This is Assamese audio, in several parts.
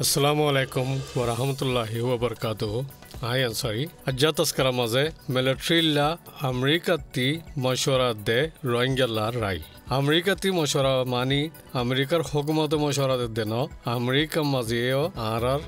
আসসালামু আলাইকুম அஸ்லாம் வலைக்கம் வரமத்துல்லாஹி வபர்காத்து హాయ్ అన్సారీ అజ్జాతస్కర మజే మిలిటరీలా అమెరికా తి మషోరా దే రోహింగ్యల్లా রায় আমেরিকাতি মশওয়ারা মানি আমেরিকার হুকুমত মশওয়ারা দেন আমেরিকা মাঝেও আর আর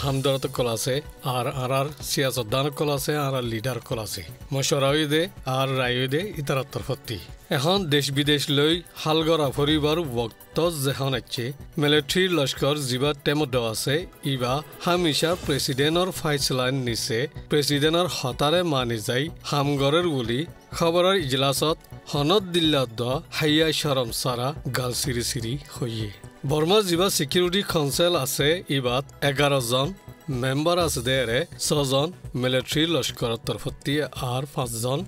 হামদরত কল আছে আর আর আর সিয়াসতদান কল আছে আর আর লিডার কল আছে মশওয়ারাও দে আর রায়ও দে ইতার তরফতি এখন দেশ বিদেশ লৈ হালগৰা ফুৰিবাৰ বক্ত যেখন আছে মিলিটাৰী লস্কৰ যিবা টেমত আছে ইবা হামিশা প্ৰেচিডেণ্টৰ ফাইচলাইন নিছে প্ৰেচিডেণ্টৰ হতাৰে মানি যায় হামগৰৰ বুলি খবৰৰ ইজলাছত হনত দিল্লাত হাইয়া শৰম চাৰা গাল চিৰি চিৰি হৈয়ে। বৰ্মাৰ যিবা ছিকিউৰিটি কাউন্সিল আছে ইবাত এঘাৰজন মেম্বাৰ আছে দেৰে ছজন মিলিটাৰী লস্কৰৰ তৰফতি আৰু পাঁচজন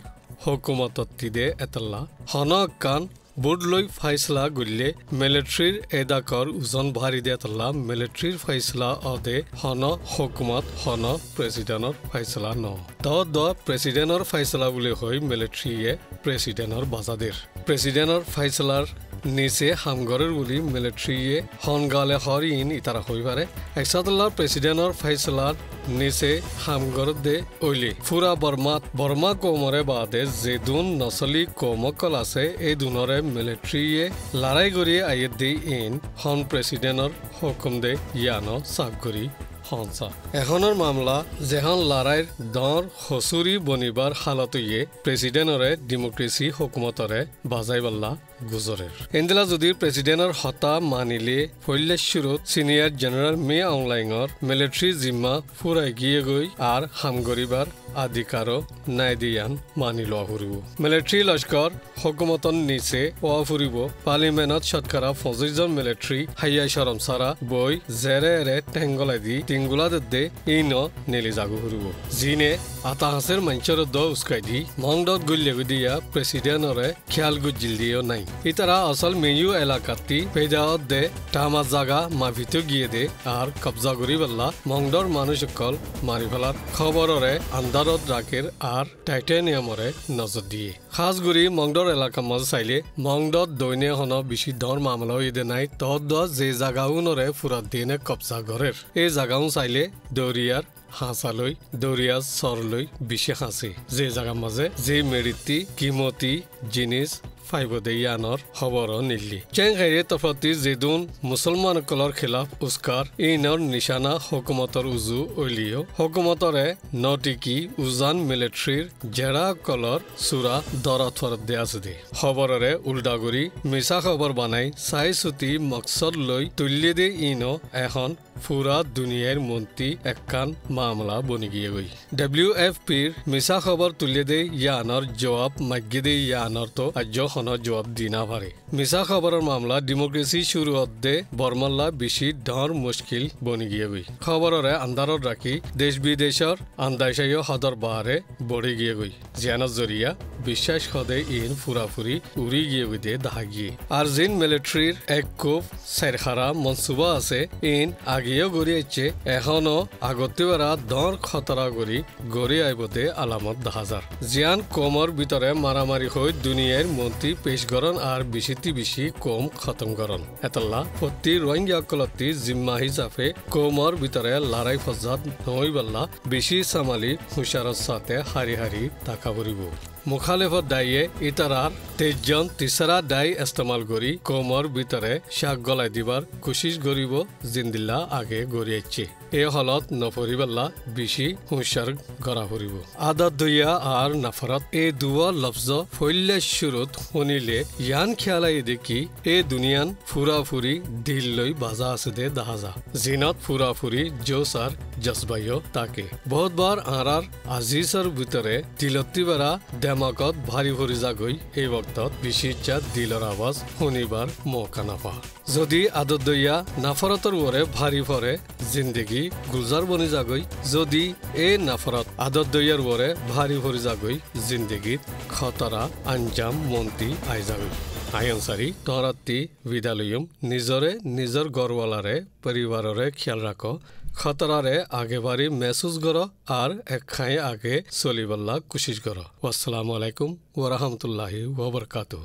হুকুমতত্তিদে এতলা। হনক কান বুট লৈ ফাইসলা গুলিলে মিলিটাৰীৰ এদাকৰ ওজন ভাৰি দে তলা মিলিটাৰীৰ ফাইসলা অদে হন হুকুমত হন প্ৰেচিডেণ্টৰ ফাইসলা ন। দ দ প্ৰেচিডেণ্টৰ ফাইসলা বুলি হৈ মিলিটাৰীয়ে প্ৰেচিডেণ্টৰ বাজাদেৰ। প্ৰেচিডেণ্টৰ ফাইসলাৰ নিচে হামগরের বুলি মিলিটারিয়ে হনগালে হরিন ইতারা হই পারে একসাথল্লাহ প্রেসিডেন্টর ফাইসলার নিচে হামগর দে ওইলি ফুরা বর্মাত বর্মা কোমরে বাদে যে দুন নসলি কোমকল আছে এই দুনরে মিলিটারিয়ে লড়াই করি আইয়ে দি ইন হন প্রেসিডেন্টর হুকুম দে ইয়ানো সাকগরি হনসা এখনৰ মামলা যেহন লাৰাইৰ দৰ হচুৰি বনিবাৰ হালতয়ে প্ৰেচিডেণ্টৰে ডেমক্ৰেচি হুকুমতৰে বাজাই বাল্লা গুজরের এন্দিলা যদি প্রেসিডেন্টর হতা মানিলে ফৈলেশ্বরত সিনিয়র জেনারেল মে অনলাইনর মিলিটারি জিম্মা ফুরাই গিয়ে গই আর হামগরিবার আধিকারও নাই দিয়ান মানি লোৱা ফুৰিব মিলিটাৰী লস্কৰ হুকুমতন নিচে ওৱা ফুৰিব। পাৰ্লিমেণ্টত শতকৰা পঁচিছজন মিলিটাৰী হাইয়া চৰম চাৰা বৈ জেৰে এৰে টেংগলাই দি টিংগুলা দে ইন নেলি জাগু ফুৰিব আটা হাঁচেৰ মঞ্চৰ দ উস্কাই দি মংদত গুলিয়ে দিয়া প্ৰেচিডেণ্টৰে খেয়াল দিও নাই ইতারা আসল মেয়ু এলাকাতি পেদাওত দে টামা জাগা মাভিতো গিয়ে দে আর কবজা করি বললা মংডর মানুষ সকল মারি ফেলার খবররে আন্দারত রাখের আর টাইটেনিয়ামরে নজর দিয়ে খাসগুড়ি মংডর এলাকা মাঝে চাইলে মংডত দৈনে হন বেশি দর মামলা ইদে নাই তদ যে জাগাও নরে ফুরাত দিয়ে কবজা ঘরের এই জাগাও চাইলে দৌরিয়ার হাঁচালৈ দৰিয়া চৰলৈ বিশেষ আছে। যে জাগাৰ মাজে যে মেৰিটি কিমতি খবৰেৰে উল্টাগুৰি মিছা খবৰ বনাই চাই চুটি মকচদ লৈ তুলি দে ইনো এখন ফুৰা দুনিয়াৰ মন্ত্ৰী একান মামলা বনি গিয়ে গই ডব্লিউ এফ পিৰ মিছা খবৰ তুলি দে ইয়ানৰ জবাব মাগি দে ইয়ানৰ তো আজ্যখনৰ জবাব দি না পাৰে মিছা খবরের মামলা ডেমোক্রেসি শুরু হতে বর্মল্লা বেশি ডর মুশকিল বনি গিয়ে গই খবরের আন্দারত রাখি দেশ বিদেশর আন্দাইশাইও হদর বাহারে বড়ে গিয়ে গই জিয়ানত জরিয়া বিশ্বাস সদে ইন ফুরাফুরি উড়ি গিয়ে গই দে দাহা গিয়ে আর জিন মিলিটারির এক কোপ সেরখারা মনসুবা আছে ইন আগেও গড়ি আইছে এখনো আগতে বেড়া দর খতরা করি গড়ি আইবতে আলামত দেখা যার জিয়ান কমর ভিতরে মারামারি হয়ে দুনিয়ার মন্ত্রী পেশ করন আর বেশিটি বেশি কম খতম করন এতলা প্রতি কলতি জিম্মা হিসাবে কমর ভিতরে লড়াই ফজাত নই বাল্লা বেশি সামালি হুশারত সাথে হারি হারি টাকা পরিব মুখালেফত দায়ে ইতারার তেইশজন তিসারা দায় ইস্তেমাল করি কমর ভিতরে শাক গলাই দিবার কোশিশ করিব জিন্দিল্লা আগে গড়িয়াইছে এই হলত নপরিবাল্লা বেশি হুঁশার গড়া ফুরিব আদত দইয়া আর নাফরত এই দুয়া লফজ ফৈল্যা শুরুত শুনিলে ইয়ান খেয়ালাই দেখি এই দুনিয়ান ফুরা ফুরি দিল লৈ বাজা আছে দে দাহাজা জিনত ফুরি জোস আর জজবাইও তাকে। বহুতবার আঁরার আজিজর ভিতরে তিলত্তি বেড়া দেমাকত ভাৰী ভৰি যাগৈ এই বক্তত বিচিচ্ছা দিলৰ আৱাজ শুনিবাৰ মৌকা নাপা যদি আদত দইয়া নাফৰতৰ ওৰে ভাৰী ফৰে জিন্দগী গুলজাৰ বনি যাগৈ যদি এই নাফৰত আদত দইয়াৰ ওৰে ভাৰী ভৰি যাগৈ জিন্দগীত খতৰা আঞ্জাম মন্তি আই যাগৈ আয়নচাৰী তৰাত্তি বিদ্যালয়ম নিজৰে নিজৰ গড়ৱালাৰে পৰিবাৰৰে খেয়াল ৰাখ খতরারে আগে বাড়ি মেসুজ কর আর এক খাই আগে চলিবল্লা কুশিস কর আসসালামু আলাইকুম ওরহামতুল্লাহি ওবরকাতুহ